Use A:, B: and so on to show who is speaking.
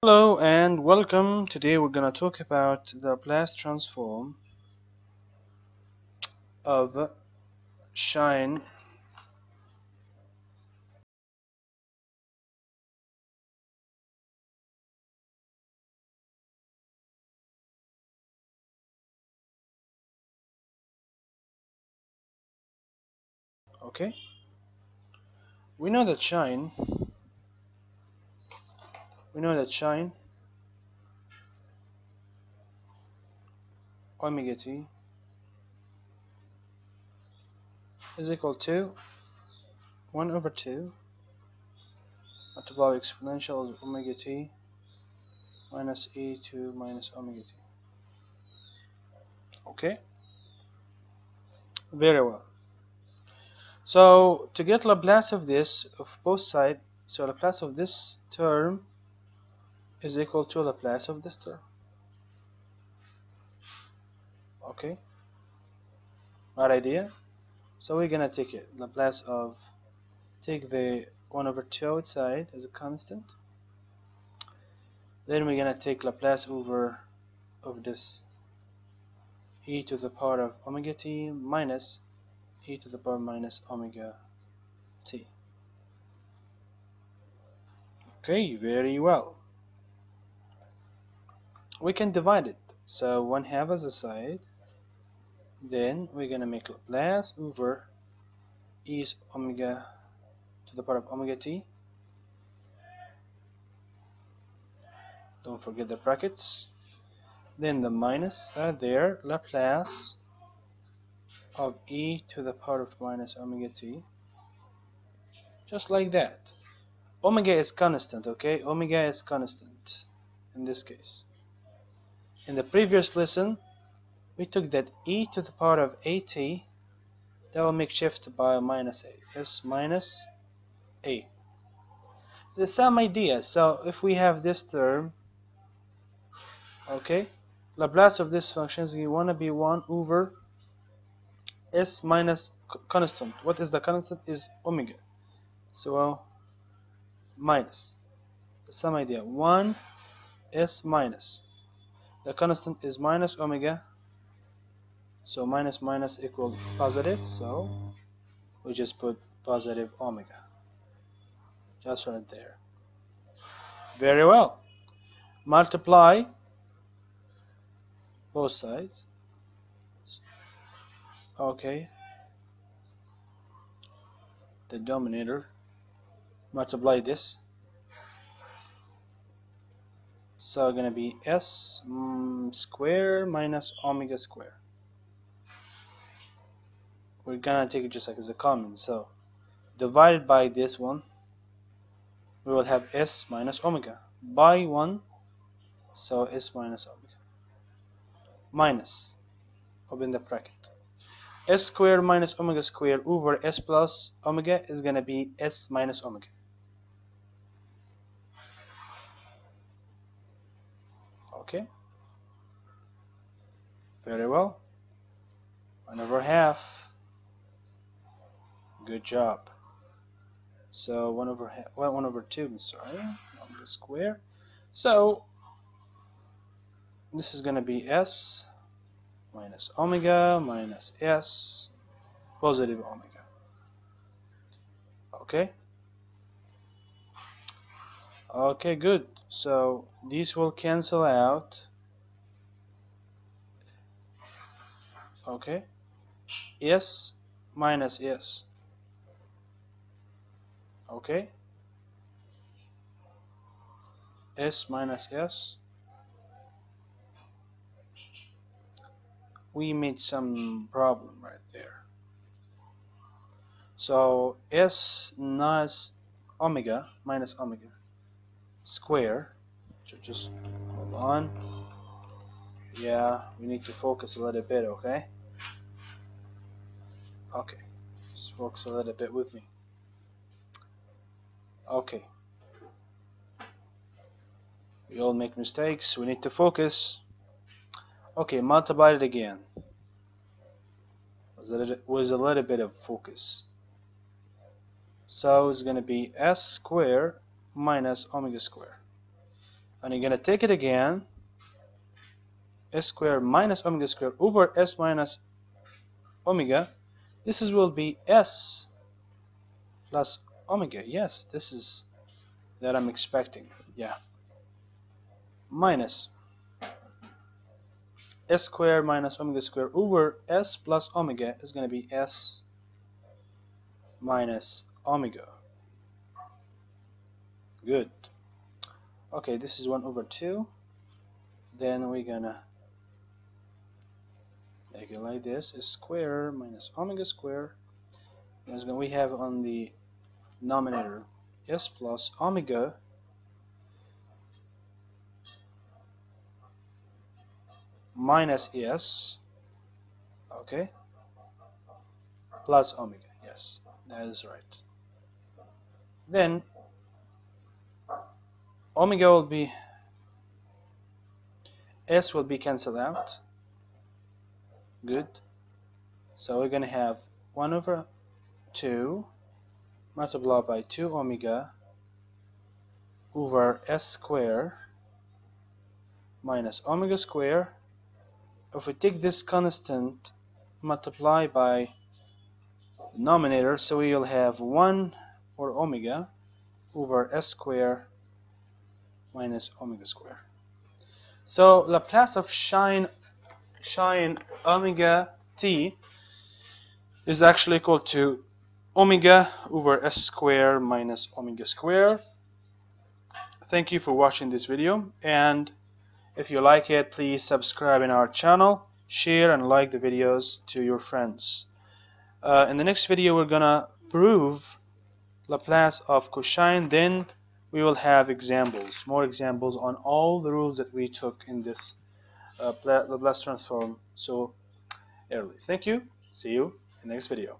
A: Hello and welcome. Today we're going to talk about the Laplace transform of sinh okay we know that sinh we know that sinh. Omega t is equal to 1 over 2 multiplied exponential of omega t minus e to minus omega t okay? Very well. So to get Laplace of this of both sides so Laplace of this term is equal to Laplace of this term okay. Right idea. So we're gonna take it Laplace of take the 1 over 2 outside as a constant. Then we're gonna take Laplace over of this e to the power of omega t minus e to the power minus omega t. Okay very well we can divide it. So one half as a side. Then we're gonna make Laplace over e omega to the power of omega t. Don't forget the brackets. Then the minus uh, there. Laplace of e to the power of minus omega t. Just like that. Omega is constant okay? Omega is constant in this case in the previous lesson we took that e to the power of at that will make shift by minus a s minus a. The same idea. So if we have this term okay Laplace of this function is going to be 1 over s minus constant. What is the constant? Is omega. So uh, minus. The same idea. 1 s minus the constant is minus omega. So minus minus equal positive. So we just put positive omega. Just right there. Very well. Multiply both sides. Okay. The denominator. Multiply this so gonna be s mm, square minus omega square. We're gonna take it just like as a common so divided by this one we will have s minus omega. By 1 so s minus omega. Minus open the bracket. S square minus omega square over s plus omega is gonna be s minus omega okay very well. 1 over half. Good job. So 1 over well, 1 over 2 I'm sorry. Omega square. So this is gonna be s minus omega minus s positive omega. Okay? Okay good. So these will cancel out okay. S minus s. Okay. S minus s. We made some problem right there. So s minus omega minus omega square. Just hold on. Yeah we need to focus a little bit okay okay. Just focus a little bit with me. Okay. We all make mistakes. We need to focus. Okay multiply it again. Was a little, bit of focus. So it's going to be s squared minus omega squared. and you're gonna take it again. S squared minus omega squared over s minus omega this is will be s plus omega. Yes this is that I'm expecting. Yeah. Minus s square minus omega square over s plus omega is going to be s minus omega. Good. Okay this is 1 over 2 then we're gonna make it like this is square minus omega square. And we have on the denominator s plus omega. Minus s okay. Plus omega yes that is right. Then omega will be s will be cancelled out good so we're going to have 1 over 2 multiplied by 2 omega over s square minus omega square if we take this constant multiply by denominator so we will have 1 or omega over s square minus omega square. So Laplace of sine sine omega t is actually equal to omega over s square minus omega square. Thank you for watching this video and if you like it please subscribe in our channel share and like the videos to your friends. Uh, in the next video we're gonna prove Laplace of cosine then we will have examples, more examples on all the rules that we took in this Uh, Laplace transform so early. Thank you. See you in the next video.